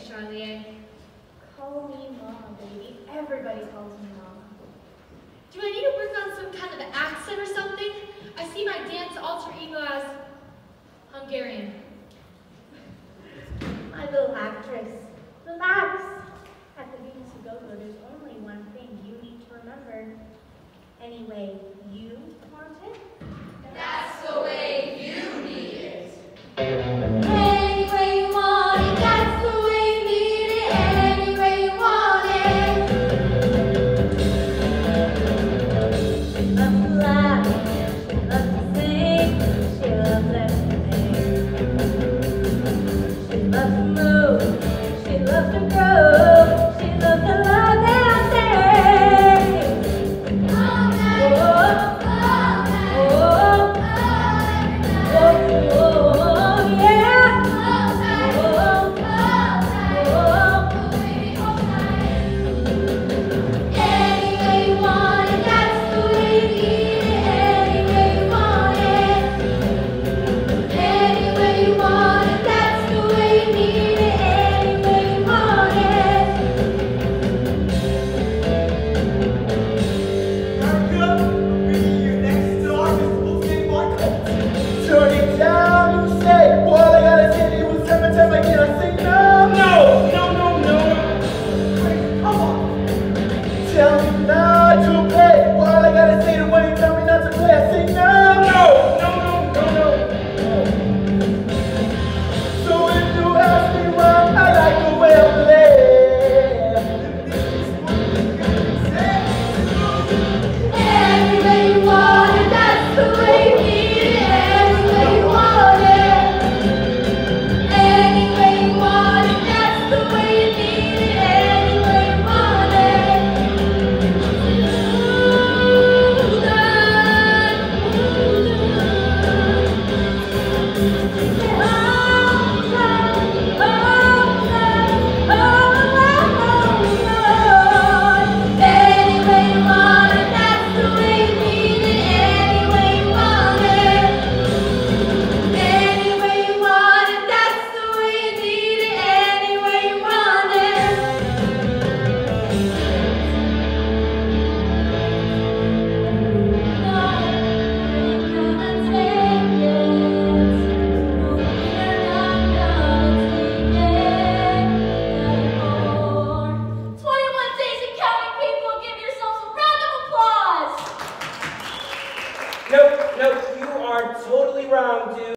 and Charlene. Call me mom, baby. Everybody calls me mom. Do I need to work on some kind of accent or something? I see my dance alter ego as Hungarian. My little actress, relax. At the Venus of go there's only one thing you need to remember. Anyway, you want it? That's down, now to no, you are totally wrong, dude.